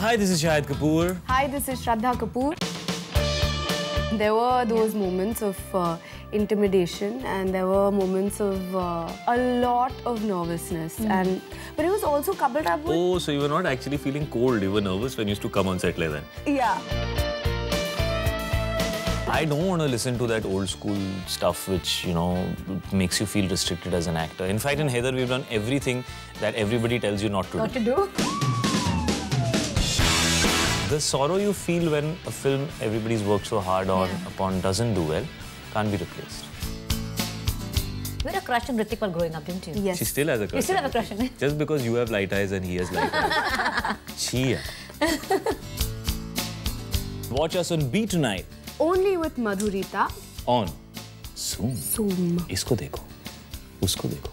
Hi, this is Shahid Kapoor. Hi, this is Shraddha Kapoor. There were those moments of uh, intimidation and there were moments of uh, a lot of nervousness and but it was also coupled up with Oh, so you were not actually feeling cold. You were nervous when you used to come on set like that. yeah I don't want to listen to that old school stuff which, you know, makes you feel restricted as an actor. In fact, in Haider, we've done everything that everybody tells you not to what do. to do. The sorrow you feel when a film everybody's worked so hard on yeah. upon doesn't do well can't be replaced. You had a crush on Hrithik growing up, didn't you? Yes. She still has a crush. You still have a crush on him. Just because you have light eyes and he has light eyes. Chia. Watch us on B tonight. Only with Madhureeta. On. Zoom. Zoom. इसको देखो, उसको देखो,